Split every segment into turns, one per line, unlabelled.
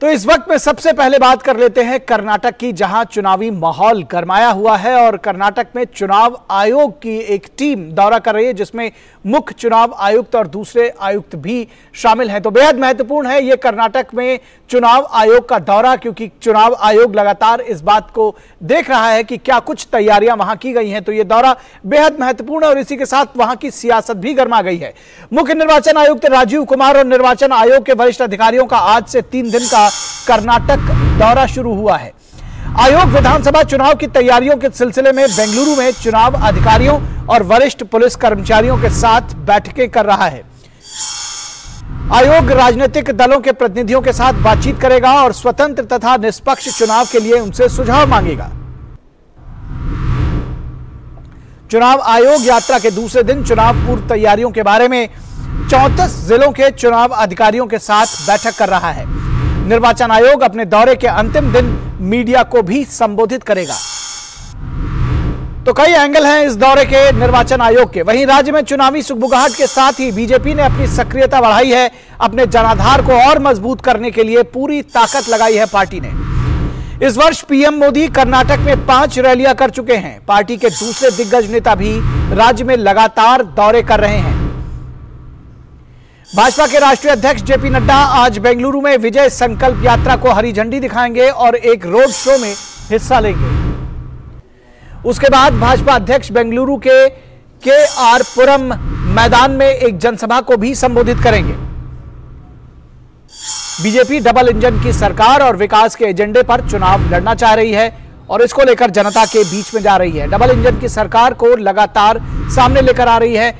तो इस वक्त में सबसे पहले बात कर लेते हैं कर्नाटक की, जहाँ चुनावी माहौल गरमाया हुआ है और कर्नाटक में चुनाव आयोग की एक टीम दौरा कर रही है, जिसमें मुख्य चुनाव आयुक्त और दूसरे आयुक्त भी शामिल हैं। तो बेहद महत्वपूर्ण है ये कर्नाटक में चुनाव आयोग का दौरा, क्योंकि चुनाव आयोग लगातार इस बात को देख रहा है कि क्या कुछ तैयारियाँ वहाँ की गई हैं। तो ये दौरा बेहद महत्वपूर्ण है और इसी के साथ वहाँ की सियासत भी गर्मा गई है। मुख्य निर्वाचन आयुक्त राजीव कुमार और निर्वाचन आयोग के वरिष्ठ अधिकारियों का आज से तीन दिन का कर्नाटक दौरा शुरू हुआ है। आयोग विधानसभा चुनाव की तैयारियों के सिलसिले में बेंगलुरु में चुनाव अधिकारियों और वरिष्ठ पुलिस कर्मचारियों के साथ बैठकें कर रहा है। आयोग राजनीतिक दलों के प्रतिनिधियों के साथ बातचीत करेगा और स्वतंत्र तथा निष्पक्ष चुनाव के लिए उनसे सुझाव मांगेगा। चुनाव आयोग यात्रा के दूसरे दिन चुनाव पूर्व तैयारियों के बारे में चौंतीस जिलों के चुनाव अधिकारियों के साथ बैठक कर रहा है। निर्वाचन आयोग अपने दौरे के अंतिम दिन मीडिया को भी संबोधित करेगा। तो कई एंगल हैं इस दौरे के निर्वाचन आयोग के। वहीं राज्य में चुनावी सुगबुगाहट के साथ ही बीजेपी ने अपनी सक्रियता बढ़ाई है। अपने जनाधार को और मज़बूत करने के लिए पूरी ताकत लगाई है पार्टी ने। इस वर्ष पीएम मोदी कर्नाटक में पाँच रैलियाँ कर चुके हैं। पार्टी के दूसरे दिग्गज नेता भी राज्य में लगातार दौरे कर रहे हैं। भाजपा के राष्ट्रीय अध्यक्ष जेपी नड्डा आज बेंगलुरु में विजय संकल्प यात्रा को हरी झंडी दिखाएँगे और एक रोड शो में हिस्सा लेंगे। उसके बाद भाजपा अध्यक्ष बेंगलुरु के के आर पुरम मैदान में एक जनसभा को भी संबोधित करेंगे। बीजेपी डबल इंजन की सरकार और विकास के एजेंडे पर चुनाव लड़ना चाह रही है और इसको लेकर जनता के बीच में जा रही है। डबल इंजन की सरकार को लगातार सामने लेकर आ रही है।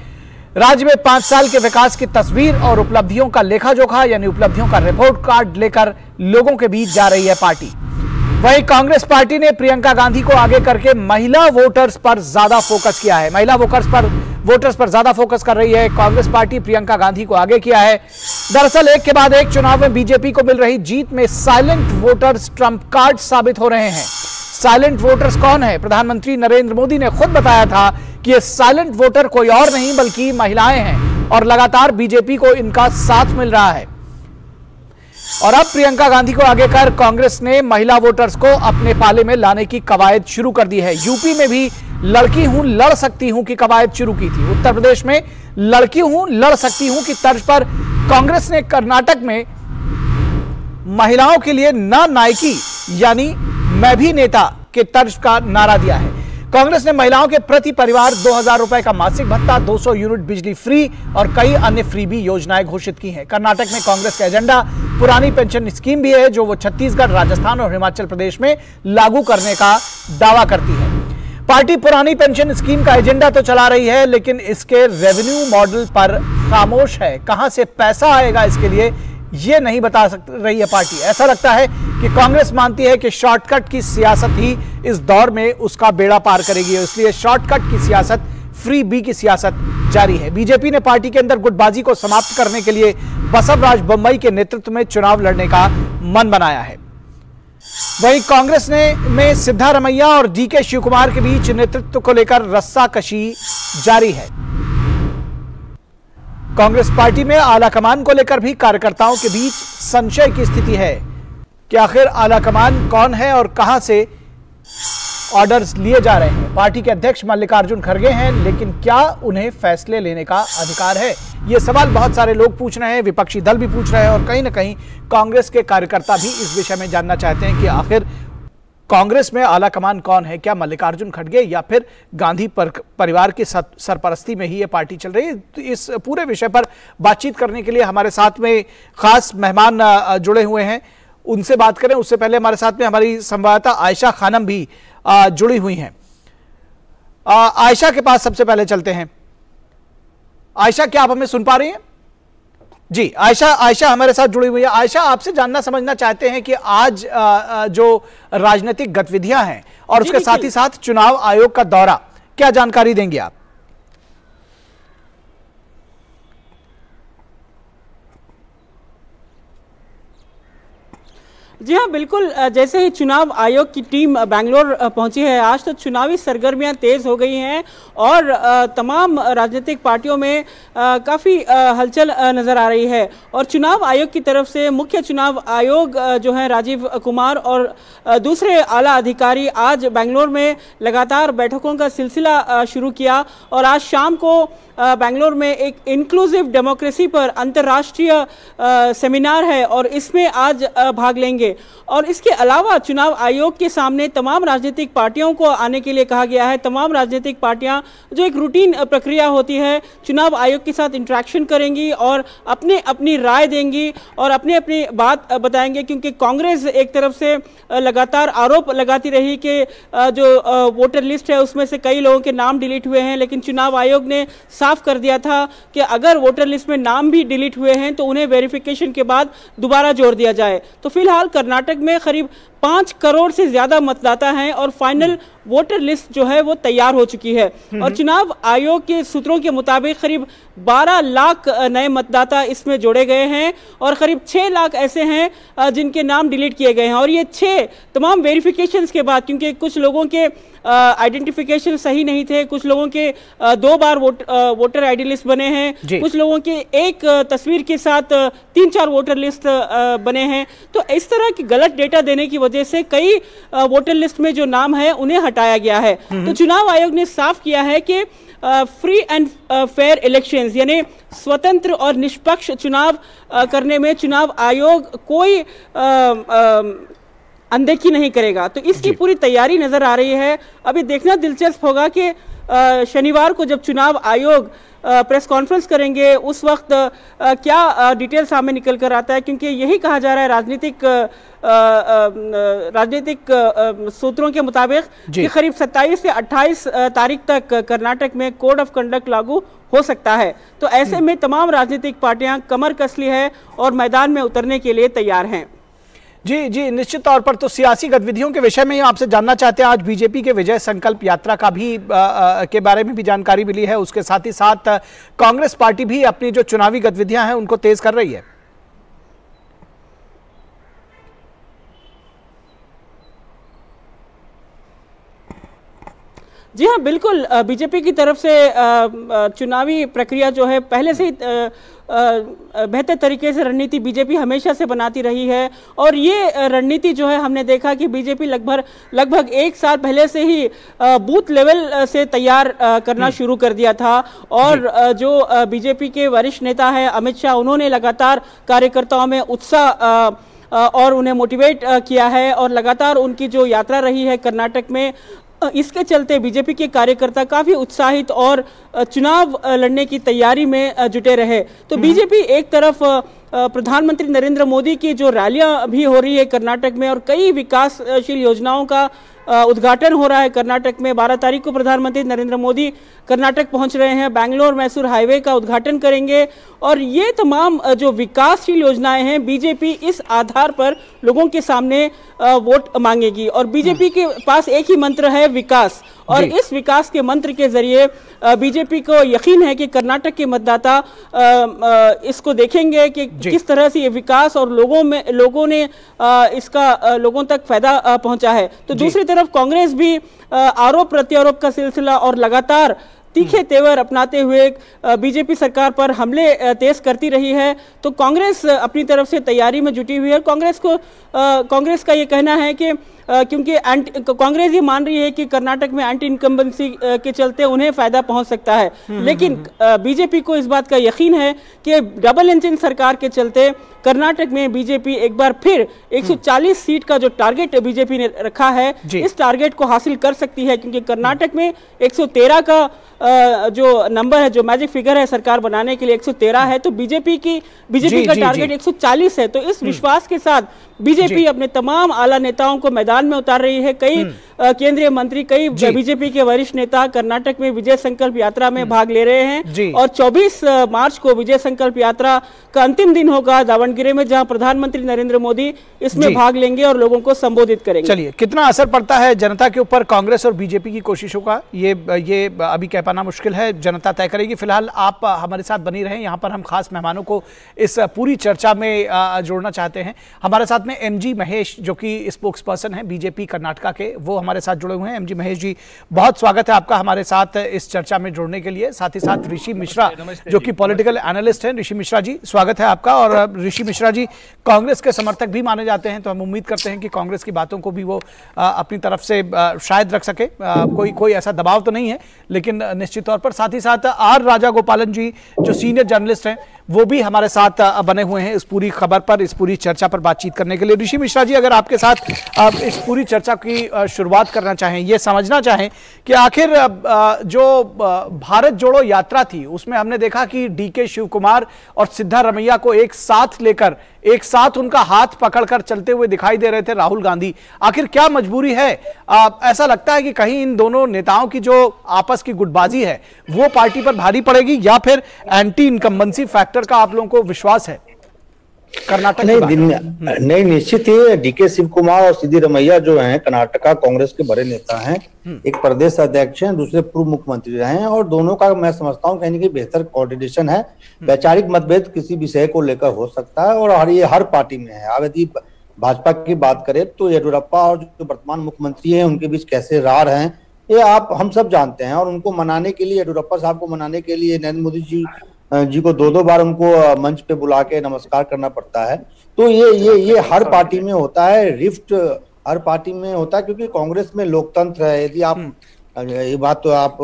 राज्य में पाँच साल के विकास की तस्वीर और उपलब्धियों का लेखा जोखा यानी उपलब्धियों का रिपोर्ट कार्ड लेकर लोगों के बीच जा रही है पार्टी। वहीं कांग्रेस पार्टी ने प्रियंका गांधी को आगे करके महिला वोटर्स पर ज़्यादा फोकस किया है। महिला वोटर्स पर वोटर्स पर ज़्यादा फोकस कर रही है कांग्रेस पार्टी, प्रियंका गांधी को आगे किया है। दरअसल एक के बाद एक चुनाव में बीजेपी को मिल रही जीत में साइलेंट वोटर्स ट्रंप कार्ड साबित हो रहे हैं। साइलेंट वोटर्स कौन है? प्रधानमंत्री नरेंद्र मोदी ने खुद बताया था कि ये साइलेंट वोटर कोई और नहीं, बल्कि महिलाएँ हैं और लगातार बीजेपी को इनका साथ मिल रहा है। और अब प्रियंका गांधी को आगे कर कांग्रेस ने महिला वोटर्स को अपने पाले में लाने की कवायद शुरू कर दी है। यूपी में भी लड़की हूँ, लड़ सकती हूँ की कवायद शुरू की थी। उत्तर प्रदेश में लड़की हूँ, लड़ सकती हूँ की तर्ज पर कांग्रेस ने कर्नाटक में महिलाओं के लिए ना नायकी, यानी मैं भी नेता के तर्ज का नारा दिया है। कांग्रेस ने महिलाओं के प्रति परिवार दो हज़ार रुपए का मासिक भत्ता 200 यूनिट बिजली फ्री और कई अन्य फ्री भी योजनाएँ घोषित की हैं। कर्नाटक में कांग्रेस का एजेंडा, पुरानी पेंशन स्कीम भी है जो वो छत्तीसगढ़, राजस्थान और हिमाचल प्रदेश में लागू करने का दावा करती है। पार्टी पुरानी पेंशन स्कीम का एजेंडा तो चला रही है, लेकिन इसके रेवेन्यू मॉडल पर खामोश है। कहाँ से पैसा आएगा इसके लिए ये नहीं बता सक रही है पार्टी। ऐसा लगता है कि कांग्रेस मानती है कि शॉर्टकट की सियासत ही इस दौर में उसका बेड़ा पार करेगी इसलिए शॉर्टकट की सियासत, फ्री बी की सियासत जारी है। बीजेपी ने पार्टी के अंदर गुटबाजी को समाप्त करने के लिए बसवराज बम्बई के नेतृत्व में चुनाव लड़ने का मन बनाया है। वहीं कांग्रेस ने, में सिद्धारमैया और डीके शिवकुमार के बीच नेतृत्व को लेकर रस्सा कशी जारी है। कांग्रेस पार्टी में आला कमान को लेकर भी कार्यकर्ताओं के बीच संशय की स्थिति है। कि आखिर आला कमान कौन है और कहाँ से ऑर्डर्स लिए जा रहे हैं? पार्टी के अध्यक्ष मल्लिकार्जुन खड़गे हैं, लेकिन क्या उन्हें फैसले लेने का अधिकार है? ये सवाल बहुत सारे लोग पूछ रहे हैं, विपक्षी दल भी पूछ रहे हैं और कहीं ना कहीं कांग्रेस के कार्यकर्ता भी इस विषय में जानना चाहते हैं कि आखिर कांग्रेस में आला कमान कौन है? क्या मल्लिकार्जुन खड़गे या फिर गांधी पर, परिवार की सरपरस्ती में ही ये पार्टी चल रही है? तो इस पूरे विषय पर बातचीत करने के लिए हमारे साथ में खास मेहमान जुड़े हुए हैं। उनसे बात करें। उससे पहले हमारे साथ में हमारी संवाददाता आयशा खानम भी जुड़ी हुई हैं। आयशा के पास सबसे पहले चलते हैं। आयशा क्या आप हमें सुन पा रही हैं? जी आयशा आयशा हमारे साथ जुड़ी हुई है। आयशा आपसे जानना समझना चाहते हैं कि आज जो राजनीतिक गतिविधियाँ हैं और उसके साथ ही साथ चुनाव आयोग का दौरा क्या जानकारी देंगे आप?
जी हाँ बिल्कुल जैसे ही चुनाव आयोग की टीम बैंगलोर पहुँची है, आज तो चुनावी सरगर्मियाँ तेज हो गई हैं और तमाम राजनीतिक पार्टियों में काफ़ी हलचल नज़र आ रही है। और चुनाव आयोग की तरफ़ से मुख्य चुनाव आयोग जो है राजीव कुमार और दूसरे आला अधिकारी आज बेंगलोर में लगातार बैठकों का सिलसिला शुरू किया और आज शाम को बेंगलोर में एक इंक्लूसिव डेमोक्रेसी पर अंतर्राष्ट्रीय सेमिनार है और इसमें आज भाग लेंगे। और इसके अलावा चुनाव आयोग के सामने तमाम राजनीतिक पार्टियों को आने के लिए कहा गया है। तमाम राजनीतिक पार्टियाँ, जो एक रूटीन प्रक्रिया होती है, चुनाव आयोग के साथ इंट्रैक्शन करेंगी और अपने अपनी राय देंगी और अपनी अपनी बात बताएँगे, क्योंकि कांग्रेस एक तरफ़ से लगातार आरोप लगाती रही कि जो वोटर लिस्ट है, उसमें से कई लोगों के नाम डिलीट हुए हैं, लेकिन चुनाव आयोग ने साफ़ कर दिया था कि अगर वोटर लिस्ट में नाम भी डिलीट हुए हैं तो उन्हें वेरिफिकेशन के बाद दोबारा जोड़ दिया जाए। तो फ़िलहाल कर्नाटक में करीब पाँच करोड़ से ज़्यादा मतदाता हैं और फाइनल वोटर लिस्ट जो है वो तैयार हो चुकी है। हम्म। और चुनाव आयोग के सूत्रों के मुताबिक करीब 12 लाख नए मतदाता इसमें जोड़े गए हैं और करीब 6 लाख ऐसे हैं जिनके नाम डिलीट किए गए हैं। और ये छह तमाम वेरिफिकेशन के बाद क्योंकि कुछ लोगों के आइडेंटिफिकेशन सही नहीं थे कुछ लोगों के आ, दो बार वोट, आ, वोटर आईडी लिस्ट बने हैं। कुछ लोगों के एक तस्वीर के साथ तीन चार वोटर लिस्ट बने हैं। तो इस तरह की गलत डेटा देने की वजह से कई वोटर लिस्ट में जो नाम है उन्हें हटाया गया है। हम्म। तो चुनाव आयोग ने साफ़ किया है कि फ्री एंड फेयर इलेक्शंस यानी स्वतंत्र और निष्पक्ष चुनाव करने में चुनाव आयोग कोई अनदेखी नहीं करेगा। तो इसकी पूरी तैयारी नज़र आ रही है। अभी देखना दिलचस्प होगा कि शनिवार को जब चुनाव आयोग प्रेस कॉन्फ्रेंस करेंगे उस वक्त क्या डिटेल सामने निकल कर आता है? क्योंकि यही कहा जा रहा है राजनीतिक राजनीतिक सूत्रों के मुताबिक कि करीब 27 से 28 तारीख तक कर्नाटक में कोड ऑफ़ कंडक्ट लागू हो सकता है। तो ऐसे हम्म। में तमाम राजनीतिक पार्टियाँ कमर कसली है और मैदान में उतरने के लिए तैयार हैं।
जी जी निश्चित तौर पर तो सियासी गतिविधियों के विषय में आपसे जानना चाहते हैं। आज बीजेपी के विजय संकल्प यात्रा का भी आ, के बारे में भी जानकारी मिली है। उसके साथ ही साथ कांग्रेस पार्टी भी अपनी जो चुनावी गतिविधियाँ हैं उनको तेज कर रही है।
जी हाँ बिल्कुल। बीजेपी की तरफ़ से चुनावी प्रक्रिया जो है पहले से ही बेहतर तरीके से रणनीति बीजेपी हमेशा से बनाती रही है। और ये रणनीति जो है हमने देखा कि बीजेपी लगभग लगभग एक साल पहले से ही बूथ लेवल से तैयार करना हम्म। शुरू कर दिया था। और जो। बीजेपी के वरिष्ठ नेता है अमित शाह उन्होंने लगातार कार्यकर्ताओं में उत्साह और उन्हें मोटिवेट किया है। और लगातार उनकी जो यात्रा रही है कर्नाटक में इसके चलते बीजेपी के कार्यकर्ता काफ़ी उत्साहित और चुनाव लड़ने की तैयारी में जुटे रहे तो हम्म। बीजेपी एक तरफ़ प्रधानमंत्री नरेंद्र मोदी की जो रैलियाँ भी हो रही है कर्नाटक में और कई विकासशील योजनाओं का उद्घाटन हो रहा है कर्नाटक में। 12 तारीख को प्रधानमंत्री नरेंद्र मोदी कर्नाटक पहुँच रहे हैं। बैंगलोर मैसूर हाईवे का उद्घाटन करेंगे। और ये तमाम जो विकासशील योजनाएँ हैं बीजेपी इस आधार पर लोगों के सामने वोट मांगेगी। और बीजेपी के पास एक ही मंत्र है विकास। और इस विकास के मंत्र के ज़रिए बीजेपी को यकीन है कि कर्नाटक के मतदाता इसको देखेंगे कि किस तरह से ये विकास और लोगों में लोगों ने इसका लोगों तक फ़ायदा पहुँचा है। तो दूसरी तरफ़ कांग्रेस भी आरोप प्रत्यारोप का सिलसिला और लगातार तीखे तेवर अपनाते हुए बीजेपी सरकार पर हमले तेज करती रही है। तो कांग्रेस अपनी तरफ़ से तैयारी में जुटी हुई है कांग्रेस को कांग्रेस का ये कहना है कि क्योंकि कांग्रेस ये मान रही है कि कर्नाटक में एंटी इनकम्बेंसी के चलते उन्हें फ़ायदा पहुँच सकता है। हम्म, लेकिन बीजेपी हम्म, हम्म। को इस बात का यकीन है कि डबल इंजन सरकार के चलते कर्नाटक में बीजेपी एक बार फिर 140 सीट का जो टारगेट बीजेपी ने रखा है इस टारगेट को हासिल कर सकती है क्योंकि कर्नाटक में 113 का जो नंबर है जो मैजिक फिगर है सरकार बनाने के लिए 113 है तो बीजेपी की बीजेपी का टारगेट 140 है। तो इस विश्वास के साथ बीजेपी अपने तमाम आला नेताओं को मैदान में उतार रही है। कई अ, केंद्रीय मंत्री कई बीजेपी के वरिष्ठ नेता कर्नाटक में विजय संकल्प यात्रा में भाग ले रहे हैं। और 24 मार्च को विजय संकल्प यात्रा का अंतिम दिन होगा दावणगिरी में जहाँ प्रधानमंत्री नरेंद्र मोदी इसमें भाग लेंगे और लोगों को संबोधित करेंगे।
चलिए कितना असर पड़ता है जनता के ऊपर कांग्रेस और बीजेपी की कोशिशों का? ये ये अभी कह पाना मुश्किल है जनता तय करेगी। फ़िलहाल आप हमारे साथ बनी रहें यहाँ पर हम खास मेहमानों को इस पूरी चर्चा में जोड़ना चाहते हैं। हमारे साथ में एमजी महेश जो कि स्पोक्स पर्सन है बीजेपी कर्नाटका के वो हमारे साथ जुड़े हुए हैं। एमजी महेश जी बहुत स्वागत है आपका हमारे साथ इस चर्चा में जुड़ने के लिए। साथ ही साथ ऋषि मिश्रा जो कि पॉलिटिकल एनालिस्ट हैं ऋषि मिश्रा जी स्वागत है आपका। और ऋषि मिश्रा जी कांग्रेस के समर्थक भी माने जाते हैं तो हम उम्मीद करते हैं कि कांग्रेस की बातों को भी वो अपनी तरफ़ से शायद रख सके। कोई कोई ऐसा दबाव तो नहीं है लेकिन निश्चित तौर पर साथ ही साथ आर राजा गोपालन जी जो सीनियर जर्नलिस्ट हैं वो भी हमारे साथ बने हुए हैं इस पूरी खबर पर इस पूरी चर्चा पर बातचीत करने के लिए। ऋषि मिश्रा जी अगर आपके साथ इस पूरी चर्चा की अ, शुरुआत करना चाहें ये समझना चाहें कि आखिर जो भारत जोड़ो यात्रा थी उसमें हमने देखा कि डी के शिव कुमार और सिद्धारमैया को एक साथ लेकर एक साथ उनका हाथ पकड़कर चलते हुए दिखाई दे रहे थे राहुल गांधी। आखिर क्या मजबूरी है? आ, ऐसा लगता है कि कहीं इन दोनों नेताओं की जो आपस की गुटबाजी है वो पार्टी पर भारी पड़ेगी या फिर एंटी इनकम्बेंसी फैक्टर का आप लोगों को विश्वास है? कर्नाटक
नहीं। दिन नहीं निश्चित ही डीके शिव कुमार और सिद्धि रमैया जो हैं कर्नाटका कांग्रेस के बड़े नेता हैं एक प्रदेश अध्यक्ष हैं दूसरे पूर्व मुख्यमंत्री रहे हैं और दोनों का मैं समझता हूँ कहीं कि बेहतर कोऑर्डिनेशन है। वैचारिक मतभेद किसी विषय को लेकर हो सकता है और हर ये हर पार्टी में है। अब यदि भाजपा की बात करें तो येडुरप्पा और जो वर्तमान मुख्यमंत्री हैं उनके बीच कैसे रार हैं ये आप हम सब जानते हैं और उनको मनाने के लिए येडुरप्पा साहब को मनाने के लिए नरेंद्र मोदी जी जी को दो दो बार उनको मंच पे बुला के नमस्कार करना पड़ता है। तो ये ये ये हर पार्टी में होता है रिफ्ट हर पार्टी में होता है क्योंकि कांग्रेस में लोकतंत्र है। यदि आप ये बात तो आप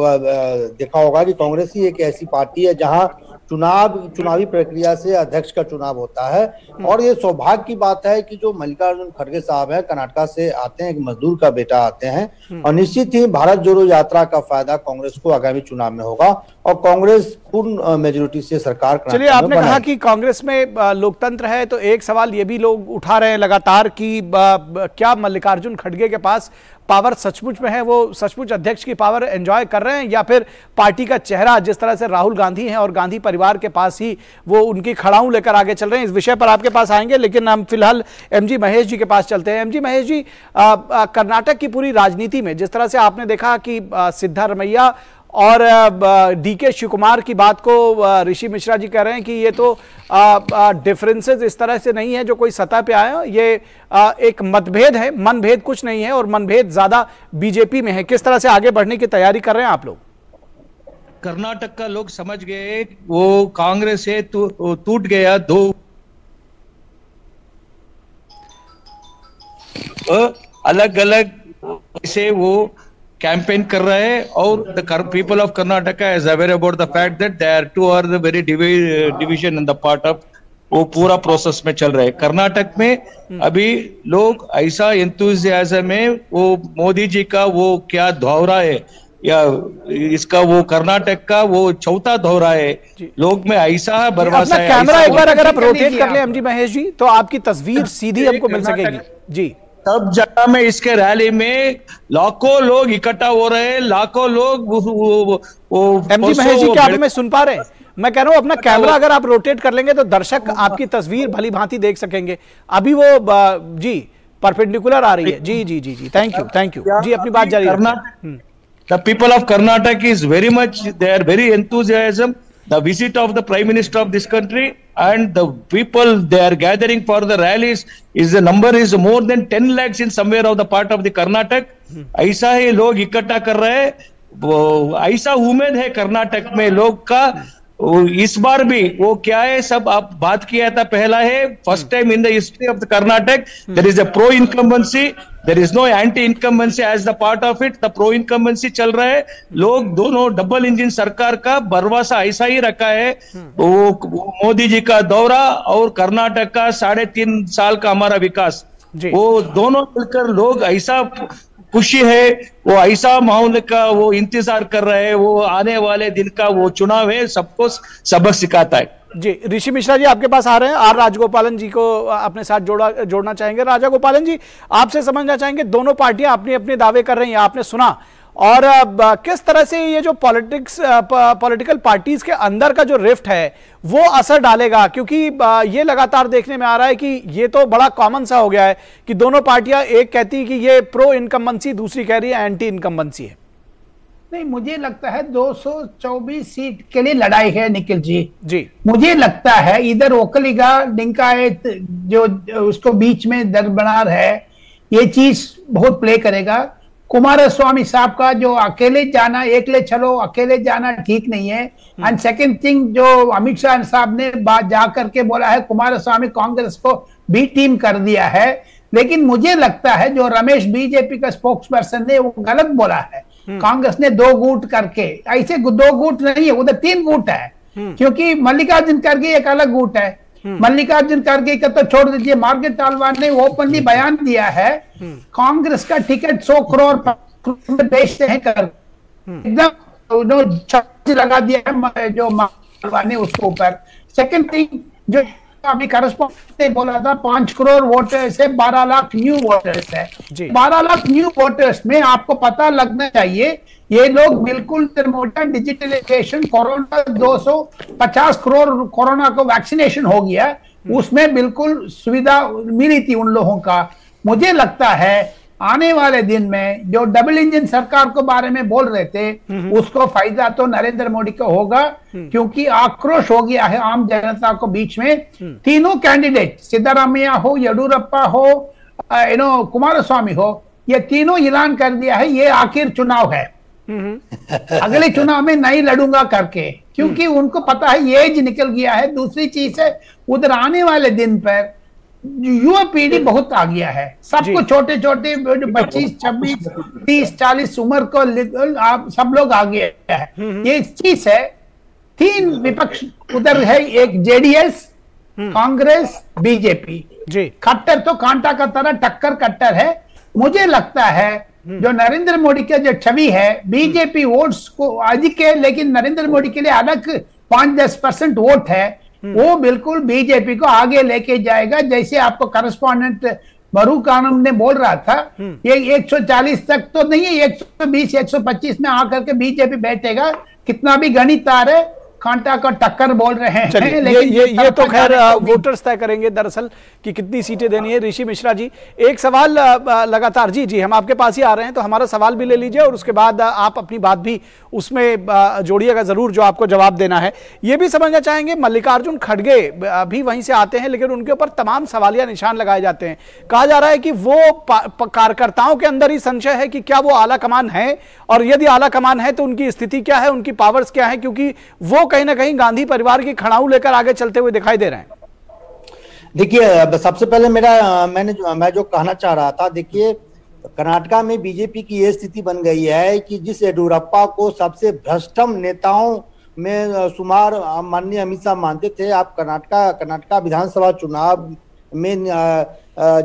देखा होगा कि कांग्रेस ही एक ऐसी पार्टी है जहाँ चुनाव चुनावी प्रक्रिया से अध्यक्ष का चुनाव होता है। और ये सौभाग्य की बात है कि जो मल्लिकार्जुन खड़गे साहब है कर्नाटका से आते हैं एक मजदूर का बेटा आते हैं और निश्चित ही भारत जोड़ो यात्रा का फ़ायदा कांग्रेस को आगामी चुनाव में होगा। और कांग्रेस पूर्ण मेजोरिटी से सरकार
चलिए आपने कहा कि कांग्रेस में लोकतंत्र है तो एक सवाल ये भी लोग उठा रहे हैं लगातार कि क्या मल्लिकार्जुन खड़गे के पास पावर सचमुच में है? वो सचमुच अध्यक्ष की पावर एंजॉय कर रहे हैं या फिर पार्टी का चेहरा जिस तरह से राहुल गांधी हैं और गांधी परिवार के पास ही वो उनकी खड़ाऊं लेकर आगे चल रहे हैं इस विषय पर आपके पास आएँगे लेकिन हम फ़िलहाल एमजी महेश जी के पास चलते हैं। एमजी महेश जी कर्नाटक की पूरी राजनीति में जिस तरह से आपने देखा कि सिद्धारमैया और डी के शिव कुमार की बात को ऋषि मिश्रा जी कह रहे हैं कि ये तो डिफरेंसेस इस तरह से नहीं है जो कोई सतह पे आया ये अ, एक मतभेद है मनभेद कुछ नहीं है और मनभेद ज़्यादा बीजेपी में है। किस तरह से आगे बढ़ने की तैयारी कर रहे हैं आप लोग?
कर्नाटक का लोग समझ गए वो कांग्रेस से टूट गया दो। अलग अलग से वो कैंपेन कर रहे हैं और the people of Karnataka is aware about the fact that they are to are the very division in the part of वो पूरा प्रोसेस में चल रहा है। कर्नाटक में अभी लोग ऐसा एंथुजियाज्म में वो मोदी जी का वो क्या दौरा है या इसका वो कर्नाटक का वो चौथा दौरा है। लोग में ऐसा भरवसा है
कैमरा एक बार अगर आप रोटेट कर ले एमजी महेश जी तो आपकी तस्वीर सीधी हमको मिल सकेगी। जी।
सब जगह में इसके रैली में लाखों लोग इकट्ठा हो रहे हैं लाखों लोग
एमजी महेश जी क्या हमें सुन पा रहे हैं? मैं कह रहा हूँ अपना कैमरा अगर आप रोटेट कर लेंगे तो दर्शक आपकी तस्वीर भली भांति देख सकेंगे। अभी वो जी परपेंडिकुलर आ रही है। जी जी जी जी थैंक यू थैंक यू जी अपनी बात जारी रखिए
Karnataka the people of Karnataka is very much they are very enthusiasm the visit of the prime minister of this country and the people they are gathering for the rallies is the number is more than 10 lakhs in somewhere of the part of the Karnataka ऐसा ही लोग इकट्ठा कर रहे हैं वो ऐसा उम्मीद है कर्नाटक में लोग का वो इस बार भी वो क्या है सब आप बात किया था पहला है first time in the history of the Karnataka there is a pro incumbency there is no anti incumbency as the part of it the pro incumbency चल रहा है लोग दोनों डबल इंजन सरकार का भरवासा ऐसा ही रखा है वो वो मोदी जी का दौरा और कर्नाटक का साढ़े तीन साल का हमारा विकास
जी।
वो दोनों मिलकर लोग ऐसा खुशी है, वो ऐसा माहौल का वो इंतज़ार कर रहे हैं, वो आने वाले दिन का वो चुनाव है, सबको सबक सिखाता है।
जी, ऋषि मिश्रा जी आपके पास आ रहे हैं, आर राजगोपालन जी को अपने साथ जोड़ा, जोड़ना चाहेंगे। राजा गोपालन जी, आपसे समझना चाहेंगे, दोनों पार्टियाँ अपने अपने दावे कर रही हैं, आपने सुना और किस तरह से ये जो पॉलिटिक्स पॉलिटिकल पार्टीज़ के अंदर का जो रिफ्ट है वो असर डालेगा? क्योंकि ये लगातार देखने में आ रहा है कि ये तो बड़ा कॉमन सा हो गया है कि दोनों पार्टियाँ एक कहती है कि ये प्रो इनकम्बेंसी दूसरी कह रही है एंटी इनकम्बेंसी है।
नहीं मुझे लगता है 224 सीट के लिए लड़ाई है निखिल जी।
जी।
मुझे लगता है इधर ओकलिगा डिंकायत जो उसको बीच में दरबनार है ये चीज़ बहुत प्ले करेगा। कुमार स्वामी साहब का जो अकेले जाना एकले चलो अकेले जाना ठीक नहीं है एंड सेकंड थिंग जो अमित शाह साहब ने बात जा करके बोला है कुमार स्वामी कांग्रेस को बी टीम कर दिया है लेकिन मुझे लगता है जो रमेश बीजेपी का स्पोक्स पर्सन ने वो गलत बोला है हम्म। कांग्रेस ने दो गुट करके ऐसे दो गुट नहीं है उधर तीन गुट है हम्म। क्योंकि मल्लिकार्जुन खड़गे एक अलग गुट है। मल्लिकार्जुन खड़गे का तो छोड़ दीजिए मार्केट तालवान ने ओपनली बयान दिया है कांग्रेस का टिकट सौ करोड़ बेचते हैं कर। एकदम लगा दिया है जो मालवान ने उसके ऊपर। सेकंड थिंग जो अभी करस्पॉन्डेंट ने बोला था पाँच करोड़ वोटर्स है बारह लाख न्यू वोटर्स है। बारह लाख न्यू वोटर्स में आपको पता लगना चाहिए ये लोग बिल्कुल मोटा डिजिटलाइजेशन कोरोना 250 करोड़ कोरोना को वैक्सीनेशन हो गया। हम्म। उसमें बिल्कुल सुविधा मिली थी उन लोगों का। मुझे लगता है आने वाले दिन में जो डबल इंजन सरकार को बारे में बोल रहे थे उसको फ़ायदा तो नरेंद्र मोदी को होगा क्योंकि आक्रोश हो गया है आम जनता को बीच में। तीनों कैंडिडेट सिद्धारामैया हो येडुरप्पा हो यू नो कुमार स्वामी हो ये तीनों ऐलान कर दिया है ये आखिर चुनाव है। अगले चुनाव में नहीं लड़ूँगा करके क्योंकि उनको पता है एज निकल गया है दूसरी चीज़ है उधर आने वाले दिन पर युवा पीढ़ी बहुत आ गया है। सबको छोटे छोटे पच्चीस छब्बीस तीस चालीस उम्र को आप सब लोग आ गए हैं। हम्म, हम्म। ये चीज़ है। तीन विपक्ष उधर है। एक जेडीएस हम्म। कांग्रेस बीजेपी।
जी।
खट्टर तो कांटा का तरह टक्कर कट्टर है। मुझे लगता है जो नरेंद्र मोदी का जो छवि है बीजेपी वोट्स को अधिक है लेकिन नरेंद्र मोदी के लिए अलग पाँच दस परसेंट वोट है। वो बिल्कुल बीजेपी को आगे लेके जाएगा, जैसे आपको करस्पॉन्डेंट मरू कानून ने बोल रहा था। ये 140 तक तो नहीं है 120 125 में आकर के बीजेपी बैठेगा, कितना भी गणित आ रहे कांटा का टक्कर बोल रहे हैं
लेकिन ये ये, ये तो खैर वोटर्स तय करेंगे दरअसल कि कितनी सीटें देनी है। ऋषि मिश्रा जी एक सवाल लगातार जी जी हम आपके पास ही आ रहे हैं तो हमारा सवाल भी ले लीजिए और उसके बाद आप अपनी बात भी उसमें जोड़िएगा ज़रूर जो आपको जवाब देना है। ये भी समझना चाहेंगे मल्लिकार्जुन खड़गे भी वहीं से आते हैं लेकिन उनके ऊपर तमाम सवालिया निशान लगाए जाते हैं। कहा जा रहा है कि वो कार्यकर्ताओं के अंदर ही संशय है कि क्या वो आला कमान है और यदि आला कमान है तो उनकी स्थिति क्या है उनकी पावर्स क्या है क्योंकि वो कहीं ना कहीं गांधी परिवार की खड़ाऊ लेकर आगे चलते हुए दिखाई दे रहे हैं।
देखिए सबसे पहले मेरा, मैंने जो, मैं जो कहना चाह रहा था, देखिए, कर्नाटका में बीजेपी की ये स्थिति बन गई है कि जिस येडुरप्पा को सबसे भ्रष्टम नेताओं में सुमार माननीय अमित शाह मानते थे, आप कर्नाटका कर्नाटका विधानसभा चुनाव में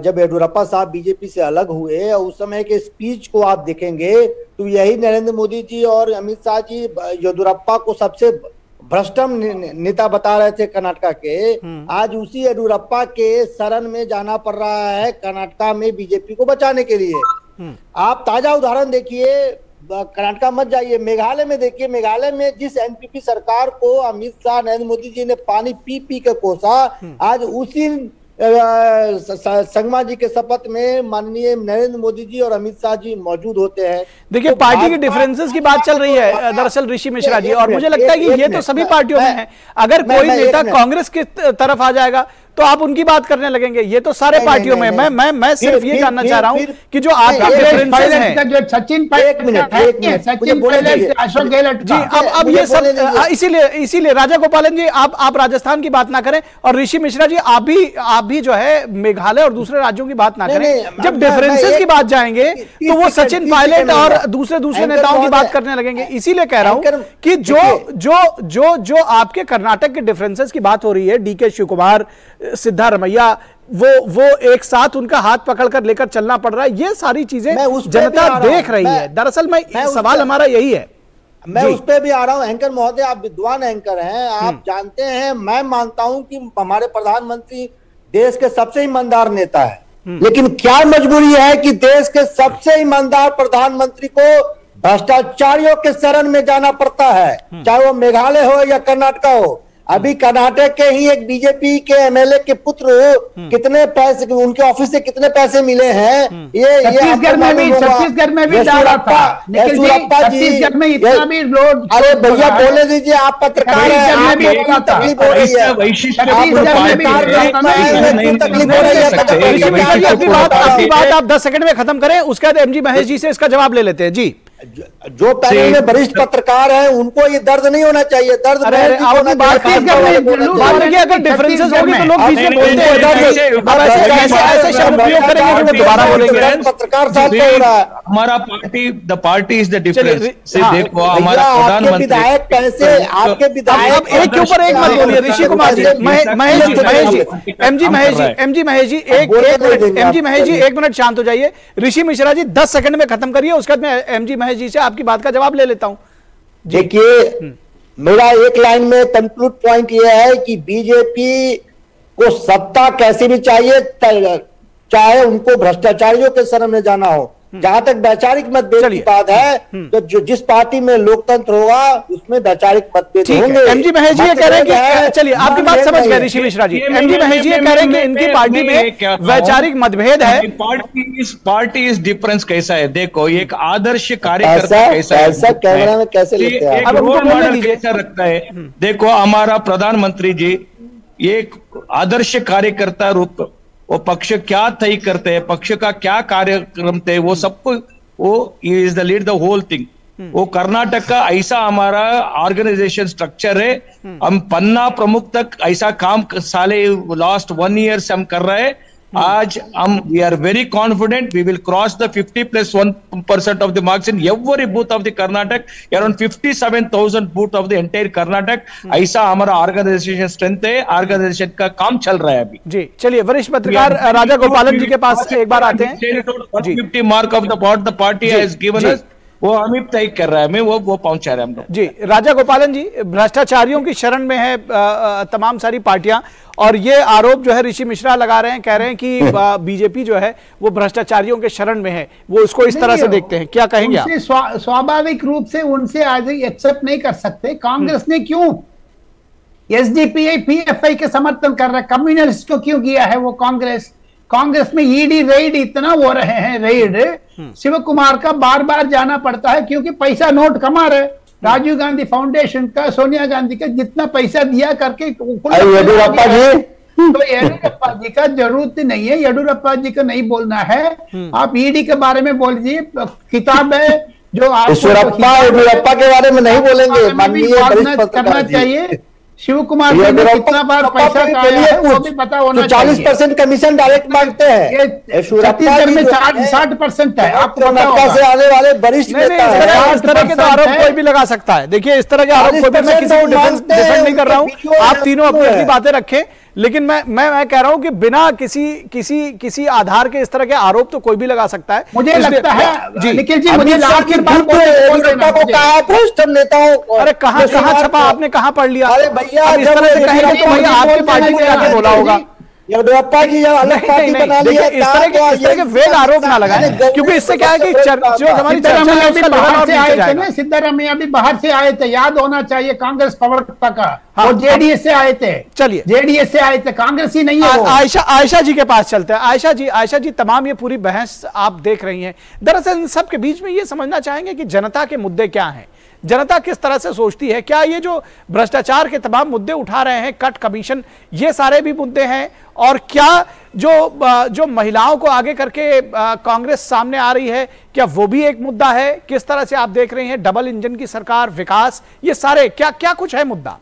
जब येडुरप्पा साहब बीजेपी से अलग हुए, उस समय के स्पीच को आप देखेंगे तो यही नरेंद्र मोदी जी और अमित शाह जी येडुरप्पा को सबसे भ्रष्टम नेता बता रहे थे कर्नाटका के हम्म। आज उसी येदुरप्पा के शरण में जाना पड़ रहा है कर्नाटका में बीजेपी को बचाने के लिए हम्म। आप ताज़ा उदाहरण देखिए कर्नाटका मत जाइए मेघालय में देखिए मेघालय में जिस एनपीपी सरकार को अमित शाह नरेंद्र मोदी जी ने पानी पी पी के कोसा हम्म। आज उसी संगमा जी के शपथ में माननीय नरेंद्र मोदी जी और अमित शाह जी मौजूद होते हैं।
देखिए तो पार्टी की डिफरेंसेस की बात चल रही है दरअसल ऋषि मिश्रा जी और मुझे लगता है कि ये तो सभी पार्टियों में है। अगर कोई नेता कांग्रेस की तरफ़ आ जाएगा तो आप उनकी बात करने लगेंगे। ये तो सारे पार्टियों में मैं मैं मैं सिर्फ़ ये जानना चाह रहा हूँ कि जो आपका प्रेफरेंसेस हैं।
सचिन एक मिनट एक मिनट सचिन पायलट अशोक गहलोत
जी अब अब ये सब इसीलिए इसीलिए राजा गोपालन जी आप आप राजस्थान की बात ना करें और ऋषि मिश्रा जी आप भी आप भी जो है मेघालय और दूसरे राज्यों की बात ना करें। जब डिफरेंसेस की बात जाएँगे तो वो सचिन पायलट और दूसरे दूसरे नेताओं की बात करने लगेंगे। इसीलिए कह रहा हूँ कि जो जो जो जो आपके कर्नाटक के डिफरेंसेस की बात हो रही है डी के शिव कुमार सिद्धारमैया वो वो एक साथ उनका हाथ पकड़कर लेकर चलना पड़ रहा है ये सारी चीज़ें जनता देख रही है। दरअसल मैं,
मैं
सवाल हमारा यही है।
मैं उस पे भी आ रहा हूँ। एंकर महोदय आप विद्वान एंकर हैं
हम्म।
आप जानते हैं मैं मानता हूँ कि हमारे प्रधानमंत्री देश के सबसे ईमानदार नेता है।
हम्म।
लेकिन क्या मजबूरी है कि देश के सबसे ईमानदार प्रधानमंत्री को भ्रष्टाचारियों के शरण में जाना पड़ता है
हम्म।
चाहे वो मेघालय हो या कर्नाटका हो। अभी कर्नाटक के ही एक बीजेपी के एमएलए के पुत्र
हम्म।
कितने पैसे उनके ऑफ़िस से कितने पैसे मिले हैं?
हम्म।
ये ये
छत्तीसगढ़ में भी छत्तीसगढ़ में भी
येचुरप्पा-
डाला था। निखिल जी छत्तीसगढ़ में इतना भी लोड
अरे भैया बोले दीजिए आप पत्रकार हैं। तकलीफ़ हो रही है।
बात आप दस सेकंड में खत्म करें उसके बाद एमजी महेश जी से इसका जवाब ले लेते हैं। जी।
जो पैनल में वरिष्ठ पत्रकार हैं उनको ये दर्द नहीं होना चाहिए। दर्द महेश जी
अगर डिफरेंसेस होगी तो लोग बीच में बोलते हैं।
पत्रकार साहब हो रहा है?
हमारा party the party
is
the
difference
देखो हमारा प्रधानमंत्री
विधायक कैसे आपके विधायक
एक के ऊपर एक मत बोलिए ऋषि कुमार जी महेश जी महेश जी महेश जी महेश जी एक
बोलने
एक मिनट
देंगे
एमजी
आप।
महेश जी एक मिनट शांत हो जाइए। ऋषि मिश्रा जी दस सेकंड में खत्म करिए उसके बाद में एम जी महेश जी से आपकी बात का जवाब ले लेता हूँ।
देखिए, मेरा एक लाइन में कंक्लूड पॉइंट यह है कि बीजेपी को सत्ता कैसे भी चाहिए चाहे उनको भ्रष्टाचारियों के शरण में जाना हो जहाँ तक वैचारिक मतभेद की बात है तो जो जिस पार्टी में लोकतंत्र होगा उसमें वैचारिक मतभेद होंगे
है। एमजी महेश जी ये कह रहे हैं कि चलिए आपकी बात समझ गए ऋषि मिश्रा जी।
ये मैं-
एमजी महेश जी ये कह रहे हैं कि इनकी पार्टी
मैं
वैचारिक मतभेद है।
पार्टी इस पार्टी इस डिफरेंस कैसा है? देखो एक आदर्श कार्यकर्ता कैसा है?
ऐसा कैमरा में कैसे लेते हैं
अब
मॉडल कैसा रखता है? देखो हमारा प्रधानमंत्री जी एक आदर्श कार्यकर्ता रूप वो पक्ष क्या तय करते हैं पक्ष का क्या कार्यक्रम थे वो सबको वो is the lead the whole thing वो कर्नाटक का ऐसा हमारा ऑर्गेनाइजेशन स्ट्रक्चर है हम पन्ना प्रमुख तक ऐसा काम साले लास्ट वन ईयर से हम कर रहे हैं आज हम we are very confident we will cross the 50 plus one percent of the marks in every booth of the Karnataka around 57,000 booth of the entire Karnataka ऐसा हमारा ऑर्गेनाइजेशन स्ट्रेंथ है ऑर्गेनाइजेशन का काम चल रहा है अभी।
जी चलिए वरिष्ठ पत्रकार राजा गोपालन जी के पास एक बार आते हैं। जी।
150 mark of the
the
party has
given
us वो ही तय कर रहा है हमें वो वो पहुँचा रहे हैं हम लोग।
जी राजा गोपालन जी भ्रष्टाचारियों की शरण में है तमाम सारी पार्टियाँ और ये आरोप जो है ऋषि मिश्रा लगा रहे हैं कह रहे हैं कि बीजेपी जो है वो भ्रष्टाचारियों के शरण में है। वो इसको इस तरह से देखते हैं। क्या कहेंगे आप?
स्वाभाविक रूप से उनसे आज एक्सेप्ट नहीं कर सकते। कांग्रेस ने क्यों? एसडीपीआई पीएफआई के समर्थन कर रहा है। कम्युनिस्ट को क्यों किया है वो कांग्रेस? कांग्रेस में ईडी रेड इतना हो रहे हैं रेड शिव कुमार का बार बार जाना पड़ता है क्योंकि पैसा नोट कमा रहे राजीव गांधी फाउंडेशन का सोनिया गांधी का जितना पैसा दिया करके
अरे येदियुरप्पा जी।
तो येडियुरप्पा जी का ज़रूरत नहीं है। येडियुरप्पा जी को नहीं बोलना है। आप ईडी के बारे में बोल दीजिए किताब है जो
ईश्वरप्पा के बारे में नहीं बोलेंगे।
करना चाहिए। शिव कुमार जी ने कितना बार पैसा खाया है वो भी पता होना
चालीस
चाहिए।
परसेंट कमीशन डायरेक्ट मांगते हैं।
छत्तीसगढ़ में
जो
साठ परसेंट है आपको
कर्नाटका से आने वाले वरिष्ठ नेता
इस तरह इस तरह के तो
60%
आरोप कोई भी लगा सकता है। देखिए इस तरह के आरोप कोई भी मैं किसी को डिफेंड नहीं कर रहा हूँ। आप तीनों अपनी अपनी बातें रखें। लेकिन मैं मैं मैं कह रहा हूँ कि बिना किसी किसी किसी आधार के इस तरह के आरोप तो कोई भी लगा सकता है।
मुझे लगता है
जी।
निखिल जी मुझे
भ्रष्ट नेताओं
अरे कहा कहाँ छपा? आपने कहाँ पढ़ लिया?
अरे भैया,
इस तरह से कहेंगे तो भैया आपकी पार्टी को बोला होगा।
येदियुरप्पा जी जब अलग पार्टी बना लिया
इस तरह के इस तरह के वेग आरोप ना लगाएँ क्योंकि इससे क्या है कि जो हमारी चर्चा
भी बाहर से आए थे ना? सिद्धरामैया भी बाहर से आए थे याद होना चाहिए कांग्रेस प्रवक्ता का।
हाँ,
वो जेडीएस से आए थे।
चलिए।
जेडीएस से आए थे कांग्रेस ही नहीं है
आयशा आयशा जी के पास चलते हैं। आयशा जी आयशा जी तमाम ये पूरी बहस आप देख रही हैं। दरअसल इन सब के बीच में ये समझना चाहेंगे कि जनता के मुद्दे क्या हैं। जनता किस तरह से सोचती है? क्या ये जो भ्रष्टाचार के तमाम मुद्दे उठा रहे हैं, कट कमीशन, ये सारे भी मुद्दे हैं? और क्या जो जो महिलाओं को आगे करके कांग्रेस सामने आ रही है, क्या वो भी एक मुद्दा है? किस तरह से आप देख रहे हैं? डबल इंजन की सरकार, विकास, ये सारे, क्या क्या कुछ है मुद्दा?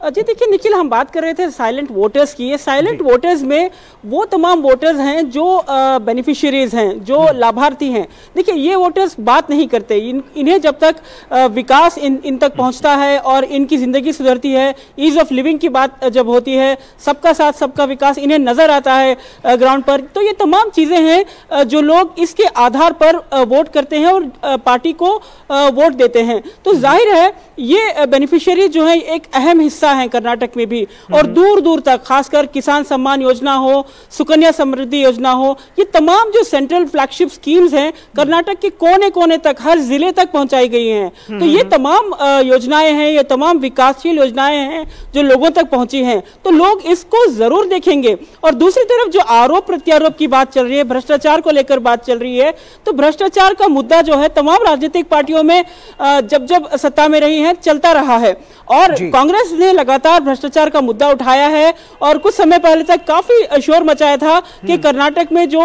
जी देखिए निखिल हम बात कर रहे थे साइलेंट वोटर्स की। ये साइलेंट वोटर्स में वो तमाम वोटर्स हैं जो बेनिफिशियरीज हैं जो। लाभार्थी हैं। देखिए ये वोटर्स बात नहीं करते। इन, इन्हें जब तक आ, विकास इन इन तक पहुँचता है और इनकी ज़िंदगी सुधरती है ईज ऑफ़ लिविंग की बात जब होती है सबका साथ सबका विकास इन्हें नज़र आता है ग्राउंड पर तो ये तमाम चीज़ें हैं जो लोग इसके आधार पर वोट करते हैं और पार्टी को वोट देते हैं। तो ज़ाहिर है ये बेनिफिशियरी जो है एक अहम हिस्सा है कर्नाटक में भी। और हम्म। दूर दूर तक खासकर किसान सम्मान योजना हो सुकन्या समृद्धि योजना हो ये तमाम जो सेंट्रल फ्लैगशिप स्कीम्स हैं कर्नाटक के कोने कोने तक हर ज़िले तक पहुंचाई गई हैं। तो ये हम्म। तमाम योजनाएँ हैं ये तमाम विकासशील योजनाएँ हैं जो लोगों तक पहुँची हैं। तो लोग इसको ज़रूर देखेंगे। और दूसरी तरफ़ जो आरोप प्रत्यारोप की बात चल रही है भ्रष्टाचार को लेकर बात चल रही है तो भ्रष्टाचार का मुद्दा जो है तमाम राजनीतिक पार्टियों में जब जब सत्ता में रही है चलता रहा है। और कांग्रेस ने लगातार भ्रष्टाचार का मुद्दा उठाया है और कुछ समय पहले तक काफ़ी शोर मचाया था कि हम्म। कर्नाटक में जो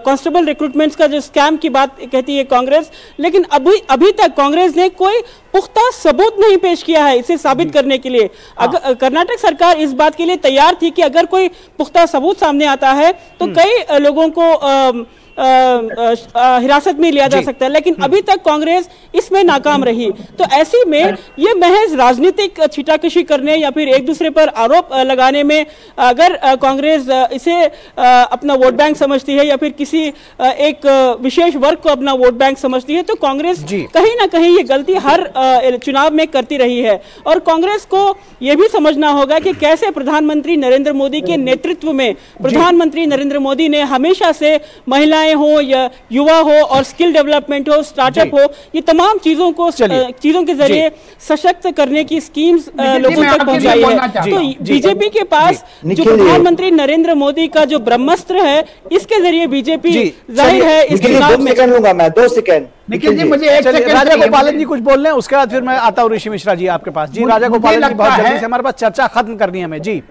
कांस्टेबल रिक्रूटमेंट्स का जो स्कैम की बात कहती है कांग्रेस लेकिन अभी अभी तक कांग्रेस ने कोई पुख्ता सबूत नहीं पेश किया है इसे साबित करने के लिए हाँ। कर्नाटक सरकार इस बात के लिए तैयार थी कि अगर कोई पुख्ता सबूत सामने आता है तो हम्म। कई लोगों को आ, हिरासत में लिया जा सकता है लेकिन हम्म। अभी तक कांग्रेस इसमें नाकाम रही। तो ऐसी में ये महज राजनीतिक छिटाकशी करने या फिर एक दूसरे पर आरोप लगाने में अगर कांग्रेस इसे अपना वोट बैंक समझती है या फिर किसी एक विशेष वर्ग को अपना वोट बैंक समझती है तो कांग्रेस कहीं ना कहीं ये गलती हर चुनाव में करती रही है। और कांग्रेस को यह भी समझना होगा कि कैसे प्रधानमंत्री नरेंद्र मोदी के नेतृत्व में प्रधानमंत्री नरेंद्र मोदी ने हमेशा से महिलाएँ महिलाएँ हो या युवा हो और स्किल डेवलपमेंट हो स्टार्टअप हो ये तमाम चीज़ों को चीज़ों के ज़रिए सशक्त करने की स्कीम्स लोगों तक पहुंचाई है। तो बीजेपी के पास जो प्रधानमंत्री नरेंद्र मोदी का जो ब्रह्मस्त्र है इसके ज़रिए बीजेपी ज़ाहिर है इस
दो सेकंड
निखिल जी मुझे एक राजा गोपालन जी कुछ बोल रहे हैं उसके बाद फिर मैं आता हूँ ऋषि मिश्रा जी आपके पास। जी राजा गोपालन जी बहुत जल्दी से हमारे पास चर्चा खत्म करनी है हमें। जी।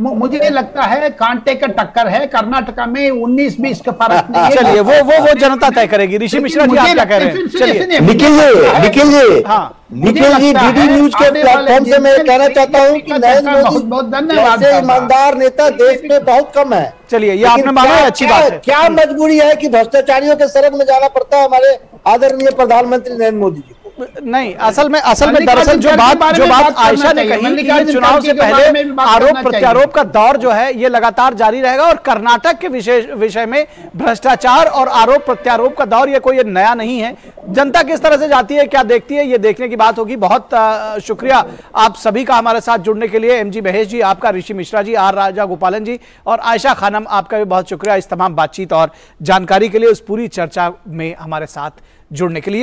मुझे लगता है कांटे का टक्कर है कर्नाटका में उन्नीस बीस का फ़र्क नहीं
चलिए वो वो वो जनता तय करेगी। ऋषि मिश्रा जी आप क्या कह रहे हैं? चलिए।
निखिल जी निखिल जी हाँ। निखिल जी डीडी न्यूज़ के प्लेटफॉर्म से मैं कहना चाहता हूँ कि नरेंद्र मोदी जैसे ईमानदार नेता देश में बहुत कम है।
चलिए ये आपने माना है अच्छी बात है।
क्या मजबूरी है कि भ्रष्टाचारियों के शरण में जाना पड़ता है हमारे आदरणीय प्रधानमंत्री नरेंद्र मोदी जी
नहीं असल में असल में दरअसल जो बात जो बात आयशा ने कही कि चुनाव से पहले आरोप प्रत्यारोप का दौर जो है ये लगातार जारी रहेगा और कर्नाटक के विशेष विषय में भ्रष्टाचार और आरोप प्रत्यारोप का दौर ये कोई नया नहीं है। जनता किस तरह से जाती है क्या देखती है ये देखने की बात होगी। बहुत शुक्रिया आप सभी का हमारे साथ जुड़ने के लिए। एम जी महेश जी आपका ऋषि मिश्रा जी आर राजा गोपालन जी और आयशा खानम आपका भी बहुत शुक्रिया इस तमाम बातचीत और जानकारी के लिए उस पूरी चर्चा में हमारे साथ जुड़ने के लिए।